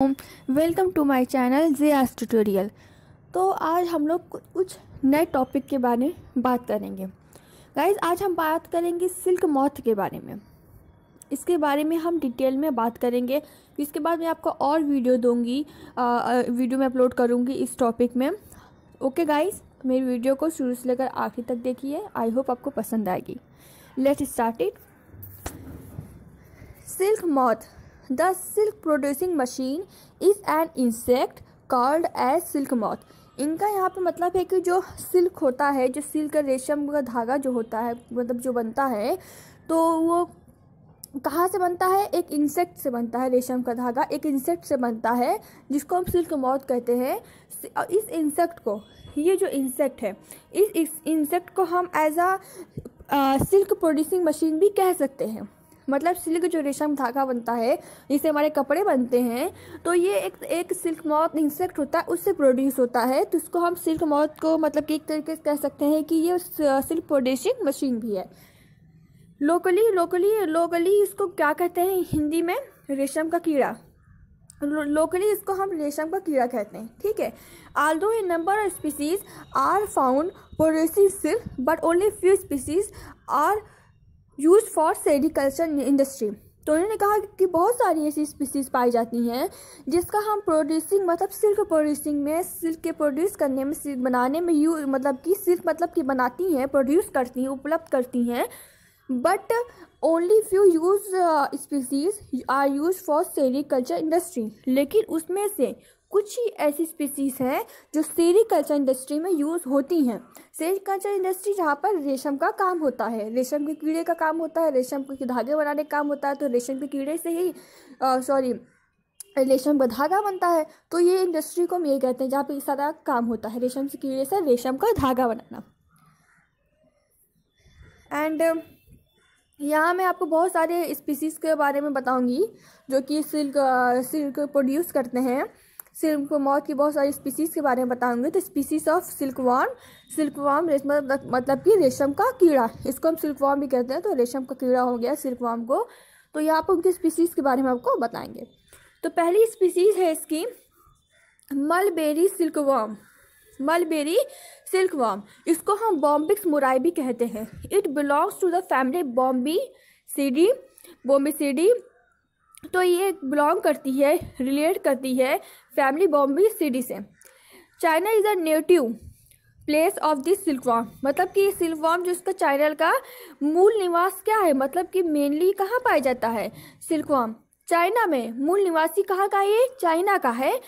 Welcome to my channel जेआस tutorial तो आज हम लोग कुछ नए टॉपिक के बारे में बात करेंगे। गाइज़ आज हम बात करेंगे सिल्क मॉथ के बारे में। इसके बारे में हम डिटेल में बात करेंगे। इसके बाद मैं आपको और वीडियो दूँगी वीडियो में अपलोड करूँगी इस टॉपिक में। ओके गाइज़ मेरी वीडियो को शुरू से लेकर आखिर तक देखिए। आई होप आपको पसंद आएगी। Let start it silk moth the silk producing machine is an insect called as silk moth. इनका यहाँ पे मतलब है कि जो सिल्क होता है जो सिल्क का रेशम का धागा जो होता है मतलब जो बनता है तो वो कहाँ से बनता है? एक इंसेक्ट से बनता है रेशम का धागा। एक इंसेक्ट से बनता है जिसको हम सिल्क मौत कहते हैं। और इस इंसेक्ट को ये जो इंसेक्ट है इस, इस इंसेक्ट को हम as a silk producing machine भी कह सकते हैं। मतलब सिल्क जो रेशम धागा बनता है जिससे हमारे कपड़े बनते हैं तो ये एक एक सिल्क मौत इंसेक्ट होता है, उससे प्रोड्यूस होता है। तो इसको हम सिल्क मौत को मतलब कि एक तरीके से कह सकते हैं कि ये सिल्क प्रोड्यूसिंग मशीन भी है। लोकली लोकली लोकली इसको क्या कहते हैं हिंदी में? रेशम का कीड़ा। लोकली इसको हम रेशम का कीड़ा कहते हैं, ठीक है? Although a number of species are found producing silk but only few species are use for sericulture industry तो उन्होंने कहा कि बहुत सारी ऐसी स्पीसीज पाई जाती हैं, जिसका हम प्रोड्यूसिंग मतलब सिल्क प्रोड्यूसिंग में सिल्क के प्रोड्यूस करने में सिल्क बनाने में यू मतलब कि सिल्क मतलब कि बनाती हैं प्रोड्यूस करती हैं, उपलब्ध करती हैं। But only few use species are use for sericulture industry लेकिन उसमें से कुछ ही ऐसी स्पीसीज हैं जो सेरिकल्चर इंडस्ट्री में यूज़ होती हैं। सेरिकल्चर इंडस्ट्री जहाँ पर रेशम का काम होता है। रेशम के कीड़े का काम होता है, रेशम के धागे बनाने का काम होता है तो रेशम के कीड़े से ही सॉरी रेशम का धागा बनता है। तो ये इंडस्ट्री को हम ये कहते हैं, जहाँ पर सारा काम होता है, रेशम से कीड़े से रेशम का धागा बनाना। एंड यहाँ मैं आपको बहुत सारे स्पीसीज़ के बारे में बताऊँगी, जो कि सिल्क सिल्क प्रोड्यूस करते हैं। सिल्क मौत की बहुत सारी स्पीसीज़ के बारे में बताऊँगी। तो species of silk worm silk worm मतलब मतलब कि रेशम का कीड़ा। इसको हम सिल्क वॉर्म भी कहते हैं तो रेशम का कीड़ा हो गया सिल्क वॉर्म को। तो यहाँ पर उनकी स्पीसीज़ के बारे में आपको बताएँगे। तो पहली स्पीसीज़ है इसकी mulberry silk worm mulberry silk worm इसको हम बॉम्बिक्स मुराई भी कहते हैं। It belongs to the family Bombycidae Bombycidae तो ये बिलोंग करती है रिलेट करती है फैमिली बॉम्बे सिटी से। China is a native place of this silkworm मतलब कि सिल्कवॉर्म जो इसका चाइना का मूल निवास क्या है? मतलब कि मेनली कहाँ पाया जाता है? सिल्कवॉर्म चाइना में मूल निवासी कहाँ का है? चाइना का है।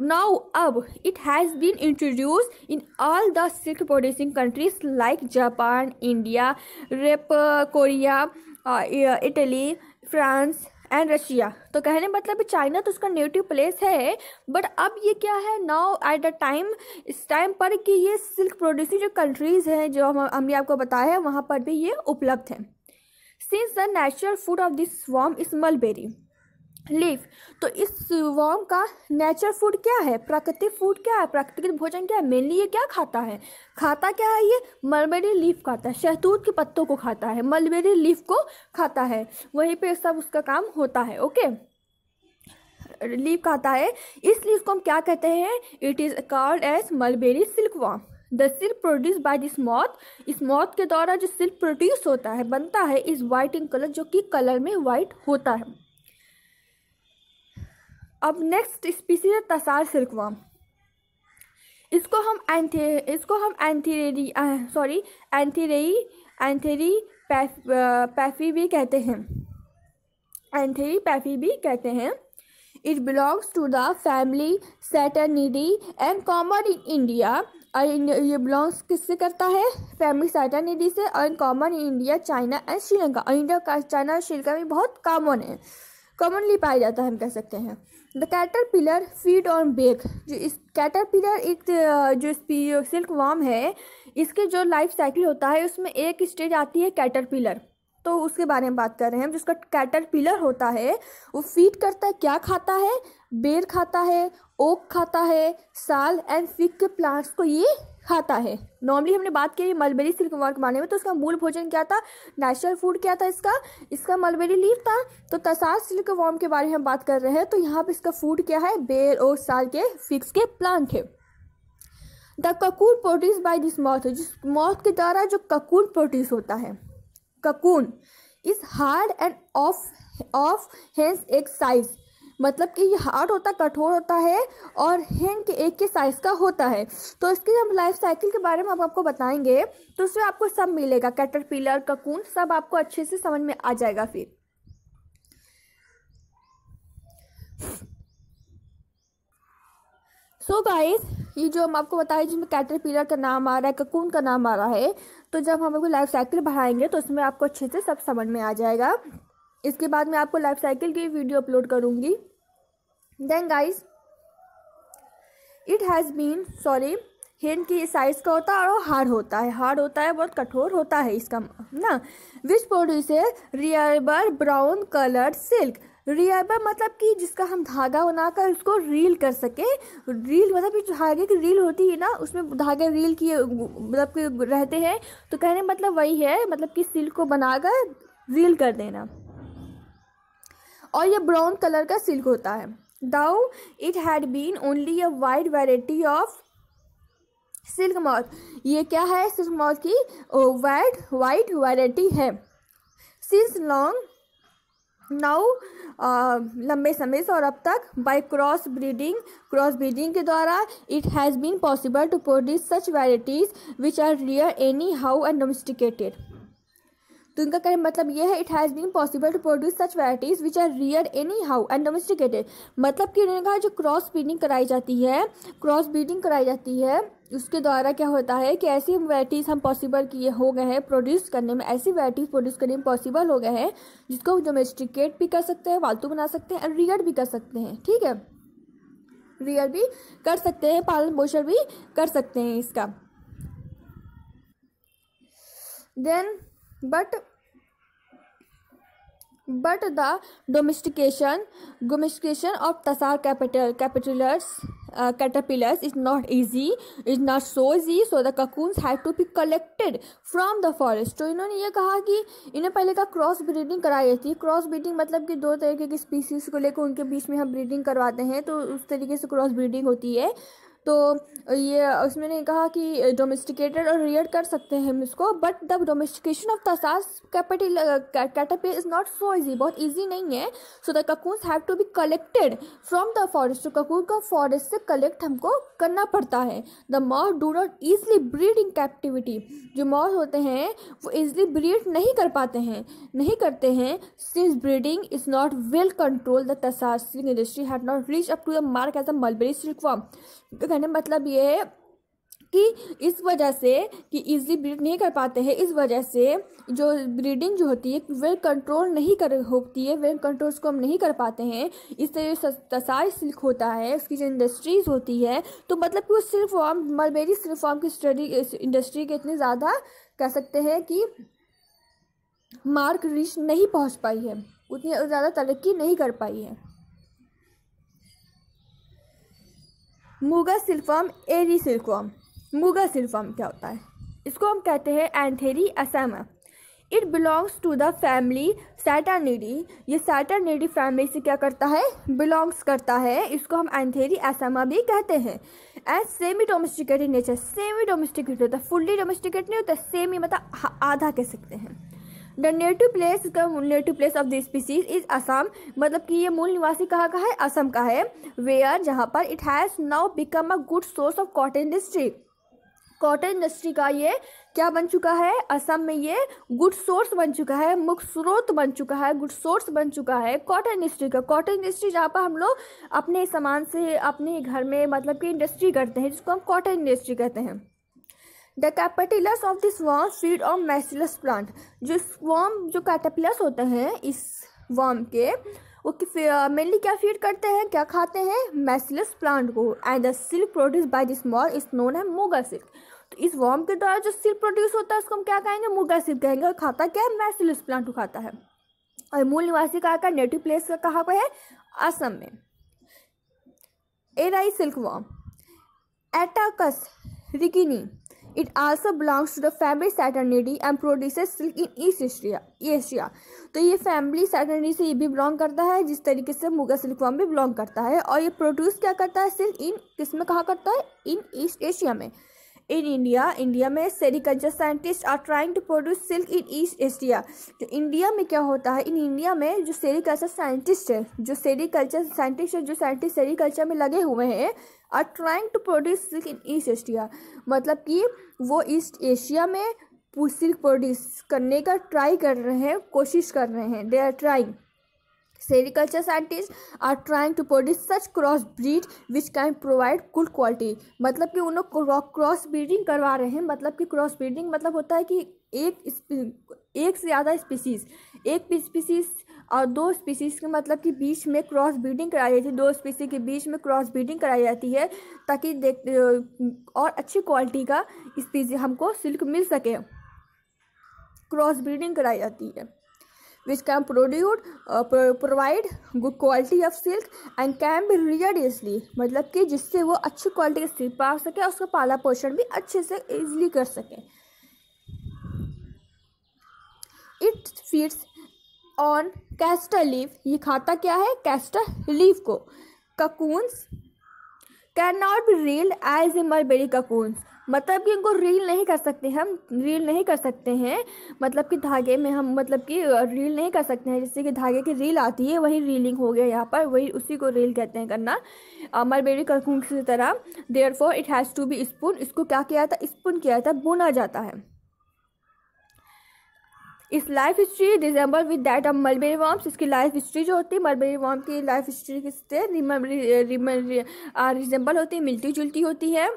नाउ अब it has been introduce in all the silk producing countries like Japan India rape Korea Italy France and Russia तो कहने मतलब चाइना तो उसका नेटिव प्लेस है बट अब ये क्या है? नाउ एट द टाइम इस टाइम पर कि ये सिल्क प्रोड्यूसिंग जो कंट्रीज़ हैं, जो हम, हमने आपको बताया है, वहाँ पर भी ये उपलब्ध है। Since the natural food of this worm is mulberry leaf. तो इस वॉर्म का नेचर फ़ूड क्या है? प्राकृतिक फ़ूड क्या है? प्राकृतिक भोजन क्या है? मेनली ये क्या खाता है? खाता क्या है? ये मलबेरी लीफ खाता है। शहतूत के पत्तों को खाता है। मलबेरी लीफ को खाता है। वहीं पे सब उसका काम होता है, ओके? लीफ खाता है। इसलिए को हम क्या कहते हैं? It is called as mulberry silk worm the silk produce by this moth इस मॉथ के द्वारा जो सिल्क प्रोड्यूस होता है, बनता है इस वाइट इन कलर जो कि कलर में वाइट होता है। अब नेक्स्ट स्पीसीज है तसार सिल्कवाम इसको हम एंथे इसको हम एंथीरेरी सॉरी एंथीरेई एंथेरी पैफी भी कहते हैं। एंथेरी पैफी भी कहते हैं। It belongs to the family Saturniidae and common in India और ये बिलोंग्स किससे करता है? फैमिली सैटरनिडी से और common in India China and Sri Lanka और इंडिया चाइना और श्रीलंका में बहुत कॉमन है। कॉमनली पाया जाता है, हम कह सकते हैं। The caterpillar feed on bake जो इस कैटर पिलर एक, जो सिल्क वाम है, इसके जो लाइफ साइकिल होता है, उसमें एक स्टेज आती है कैटर पिलर तो उसके बारे में बात कर रहे हैं जिसका कैटर पिलर होता है, वो फ़ीड करता है, क्या खाता है? बेर खाता है, ओक खाता है, साल एंड फिक के प्लांट्स को ये खाता है। नॉर्मली हमने बात की मलबेरी सिल्क वर्म के बारे में तो उसका मूल भोजन क्या था? नेचुरल फ़ूड क्या था इसका? इसका मलबेरी लीफ था। तो तसार सिल्क वर्म के बारे में हम बात कर रहे हैं। तो यहाँ पर इसका फ़ूड क्या है? बेर और साल के फिक्स के प्लांट है। The cocoon produce by this moth जिस मॉथ के द्वारा जो ककून प्रोड्यूस होता है। Cocoon is hard and of of hen's egg size मतलब कि ये हार्ड होता, कठोर होता है और के एक के साइज़ का होता है। तो इसकी हम लाइफ साइकिल के बारे में हम आपको बताएँगे। तो उसमें आपको सब मिलेगा कैटरपिलर ककून सब आपको अच्छे से समझ में आ जाएगा फिर। सो so गाइस ये जो हम आपको बताए जिसमें कैटरपिलर का नाम आ रहा है ककून का नाम आ रहा है तो जब हम आपको लाइफ साइकिल बढ़ाएँगे तो उसमें आपको अच्छे से सब समझ में आ जाएगा। इसके बाद मैं आपको लाइफ साइकिल की वीडियो अपलोड करूँगी। Then guys it has been sorry hen की साइज़ का होता है और हार्ड होता है। हार्ड होता है, बहुत कठोर होता है इसका, ना? विच प्रोड्यूस रियरबर ब्राउन कलर सिल्क रियरबर मतलब कि जिसका हम धागा बनाकर उसको रील कर सके। रील मतलब कि धागे की रील होती है ना, उसमें धागे रील किए मतलब कि रहते हैं। तो कहने मतलब वही है मतलब कि सिल्क को बनाकर रील कर देना। और यह ब्राउन कलर का सिल्क होता है। Though it had been only a wide variety of silk moth ये क्या है? सिल्क मॉथ की वाइड वाइट वेराइटी है। सिंस लॉन्ग नाउ लंबे समय से और अब तक by cross breeding cross breeding के द्वारा it has been possible to produce such varieties which are rear anyhow and domesticated तो इनका कहने मतलब ये है it has been possible to produce such varieties which are rear anyhow and domesticated मतलब कि उन्होंने कहा जो क्रॉस ब्रीडिंग कराई जाती है क्रॉस ब्रीडिंग कराई जाती है, उसके द्वारा क्या होता है कि ऐसी वैराइटीज़ हम पॉसिबल किए हो गए हैं प्रोड्यूस करने में, ऐसी वैराइटीज़ प्रोड्यूस करने में पॉसिबल हो गए हैं जिसको हम डोमेस्टिकेट भी कर सकते हैं फालतू बना सकते हैं एंड रियर भी कर सकते हैं, ठीक है? रियर भी कर सकते हैं, पालन पोषण भी कर सकते हैं इसका। Then but but the domestication domestication of tasar capital caterpillars caterpillars is not easy is not so easy so the cocoons have to be collected from the forest तो इन्होंने ये कहा कि इन्हें पहले का क्रॉस ब्रीडिंग कराई थी। क्रॉस ब्रीडिंग मतलब कि दो तरीके की स्पीसीज को लेकर उनके बीच में हम ब्रीडिंग करवाते हैं तो उस तरीके से क्रॉस ब्रीडिंग होती है। तो ये, उसमें कहा कि डोमेस्टिकेटेड और रियर कर सकते हैं हम इसको but the domestication of tasar capital caterpillar is not so easy बहुत इजी नहीं है। So the cocoons have to be collected from the forest तो ककून को फॉरेस्ट से कलेक्ट हमको करना पड़ता है। The moth do not easily breed in captivity जो मॉथ होते हैं, वो ईजली ब्रीड नहीं कर पाते हैं, नहीं करते हैं। Since breeding is not well control the industry have not reach up to the mark as a mulberry silk form कहने मतलब ये है कि इस वजह से कि इजली ब्रीड नहीं कर पाते हैं, इस वजह से जो ब्रीडिंग जो होती है, वेल कंट्रोल नहीं कर होती है, वेल कंट्रोल को हम नहीं कर पाते हैं। इस तरह तसार सिल्क होता है, उसकी जो इंडस्ट्रीज़ होती है तो मतलब कि वो सिर्फ़ फॉर्म मलबेरी सिल्क फॉर्म की स्टडी इंडस्ट्री के इतने ज़्यादा कह सकते हैं कि मार्क रीच नहीं पहुँच पाई है, उतनी ज़्यादा तरक्की नहीं कर पाई है। मूगा सिल्फॉर्म एरी सिल्फॉर्म मुगा सिल्फॉर्म क्या होता है? इसको हम कहते हैं Antheraea assama. It belongs to the family Saturniidae ये सैटानीडी फैमिली से क्या करता है? बिलोंग्स करता है। इसको हम एंथेरी एसामा भी कहते हैं। As semi domesticated nature semi domesticated होता है। फुल्ली डोमेस्टिकेट नहीं होता। सेमी मतलब आधा कह सकते हैं। द नेटिव प्लेस का native place of the species is Assam मतलब कि ये मूल निवासी कहाँ का है? असम का है। वेयर जहाँ पर it has now become a good source of cotton industry cotton industry का ये क्या बन चुका है? असम में ये गुड सोर्स बन चुका है, मुख्य स्रोत बन चुका है गुड सोर्स बन चुका है कॉटन इंडस्ट्री का। कॉटन इंडस्ट्री जहाँ पर हम लोग अपने सामान से, अपने घर में मतलब कि इंडस्ट्री करते हैं, जिसको हम कॉटन इंडस्ट्री कहते हैं। The caterpillars of this worm feed on Machilus plant जो वर्म जो कैटेपिलस होते हैं इस वर्म के, वो मेनली क्या फ़ीड करते हैं, क्या खाते हैं? मैसिलस प्लांट को and the silk produce by this moth is known है मोगा सिल्क तो इस वर्म के द्वारा जो सिल्क प्रोड्यूस होता है, उसको हम क्या कहेंगे? मोगा सिल्क कहेंगे। और खाता क्या है? मैसिलस प्लांट को खाता है। और मूल निवासी कहाँ का? नेटिव प्लेस का कहाँ पर है? असम में। Eri silk worm Attacus ricini it also belongs to the family Saturniidae and produces silk in East Asia Asia तो ये फैमिली सैटर्निटी से ये भी बिलोंग करता है, जिस तरीके से मुगा फॉर्म भी बिलोंग करता है। और ये प्रोड्यूस क्या करता है? सिल्क इन किसमें कहा करता है? इन ईस्ट एशिया में। इन इंडिया इंडिया में sericulture scientist are trying to produce silk in East Asia तो इंडिया में क्या होता है? इन इंडिया में जो सेरिकल्चर साइंटिस्ट है, जो सेरिकल्चर साइंटिस्ट है, जो साइंटिस्ट सेरिकल्चर में लगे हुए हैं are trying to produce silk in East Asia मतलब कि वो ईस्ट एशिया में सिल्क प्रोड्यूस करने का ट्राई कर रहे हैं, कोशिश कर रहे हैं. They are trying sericulture scientist are trying to produce such cross breed which can provide good quality मतलब कि उन लोग क्रॉस ब्रीडिंग करवा रहे हैं। मतलब कि क्रॉस ब्रीडिंग मतलब होता है कि एक एक से ज़्यादा स्पीसीज एक स्पीसीज और दो स्पीसीज के मतलब कि बीच में क्रॉस ब्रीडिंग कराई जाती है। दो स्पीसीज के बीच में क्रॉस ब्रीडिंग कराई जाती है ताकि देख और अच्छी क्वालिटी का स्पीसी हमको सिल्क मिल सके। क्रॉस ब्रीडिंग कराई जाती है। Which can produce uh, provide good quality of silk and can be reared easily. मतलब कि जिससे वो अच्छी क्वालिटी का सिल्क पा सके और उसका पाला पोषण भी अच्छे से इजीली कर सके। It feeds on castor leaf ये खाता क्या है? कैस्टर लीफ को। Cocoons can not be reeled as a mulberry cocoons मतलब कि इनको रील नहीं कर सकते हम रील नहीं कर सकते हैं। मतलब कि धागे में हम मतलब कि रील नहीं कर सकते हैं। जैसे कि धागे की रील आती है, वही रीलिंग हो गया यहाँ पर, वही उसी को रील कहते हैं करना। मलबेरी ककून की तरह। Therefore it has to be spun इसको क्या किया था स्पून किया था बुना जाता है। इस life history resemble with that of mulberry worms इसकी लाइफ हिस्ट्री जो होती है मलबेरी वॉर्म की लाइफ हिस्ट्री किससे? रिजेंबल होती है मिलती जुलती होती है।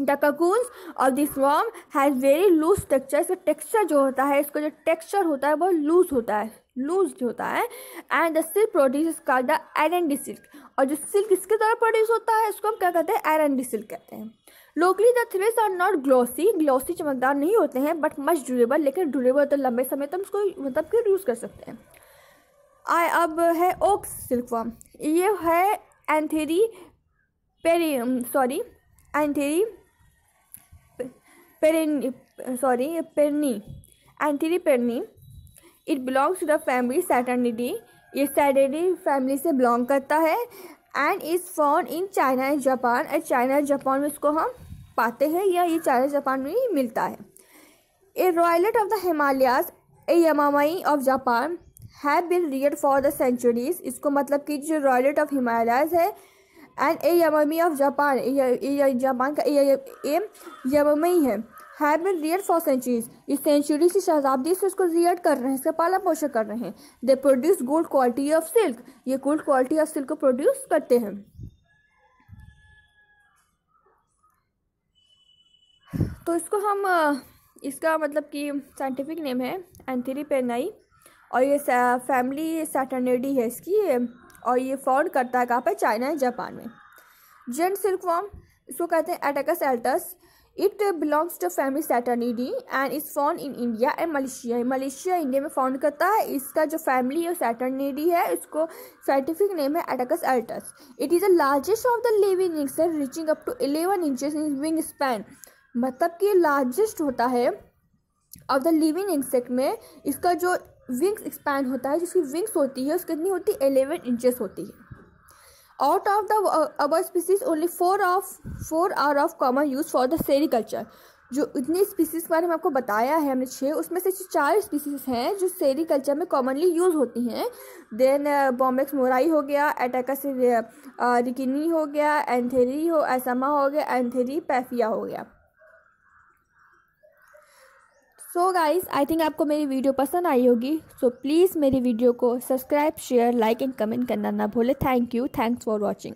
द ककून्स और this worm has very loose texture इसका टेक्सचर जो होता है, इसका जो टेक्सचर होता है, बहुत लूज होता है लूज होता है। And the silk produce called the iron silk और जो सिल्क इसके द्वारा प्रोड्यूस होता है, उसको हम क्या कहते हैं? आयरन सिल्क कहते हैं। Locally the threads are not glossy glossy चमकदार नहीं होते हैं बट मच ड्यूरेबल लेकिन ड्यूरेबल तो लंबे समय तक उसको मतलब कि यूज़ कर सकते हैं। आई अब है ओक्स सिल्क फॉर्म ये है antheraea pernyi sorry antheraea sorry pernyi antheraea pernyi it belongs to the family saturniidae ये सैटर्निटी फैमिली से बिलोंग करता है and is found in China and Japan and China and Japan में इसको हम पाते हैं या ये चाइना जापान में ही मिलता है। A roylei of the Himalayas a yamamai of Japan have been rear for the centuries इसको मतलब कि जो रॉयलेट ऑफ़ हिमालयाज है and a yamami of Japan Japan का ए यमामी है have been rear for centuries इस सेंचुरी की शताब्दी से उसको रियर कर रहे हैं। इसका पालन पोषण कर रहे हैं। They produce good quality of silk ये गुड क्वालिटी ऑफ़ सिल्क को प्रोड्यूस करते हैं। तो इसको हम इसका मतलब कि साइंटिफिक नेम है एंथेरी पेनाई और ये फैमिली सैटर्नेडी है इसकी। और ये फाउंड करता है कहाँ पर चाइना है जापान में। जेंट सिल्क फॉर्म इसको कहते हैं एटेकस एल्टस it belongs to family saturniidae and is found in India and Malaysia Malaysia India में फाउंड करता है। इसका जो फैमिली है सैटर्निडी है। इसको साइंटिफिक नेम है attacus एल्टस it is the largest of the living insect reaching up to eleven inches in wing span मतलब कि लार्जेस्ट होता है। ऑफ़ द लिविंग इंसेक्ट में इसका जो विंग्स एक्सपैंड होता है, जिसकी विंग्स होती है, उसकी कितनी होती है? एलेवन इंचेस होती है। Out of the our species only four of four are of common use for the sericulture जो इतनी स्पीसीज के बारे में आपको बताया है हमने छः उसमें से चार स्पीसीज हैं, जो सेरिकल्चर में कॉमनली यूज़ होती हैं देन बॉम्बेक्स मोराई हो गया एटाकस रिकिनी हो गया एंथेरी हो एसमा हो गया एंथेरी पैफिया हो गया। सो गाइस आई थिंक आपको मेरी वीडियो पसंद आई होगी। सो प्लीज़ मेरी वीडियो को subscribe share like and comment करना ना भूले। Thank you thanks for watching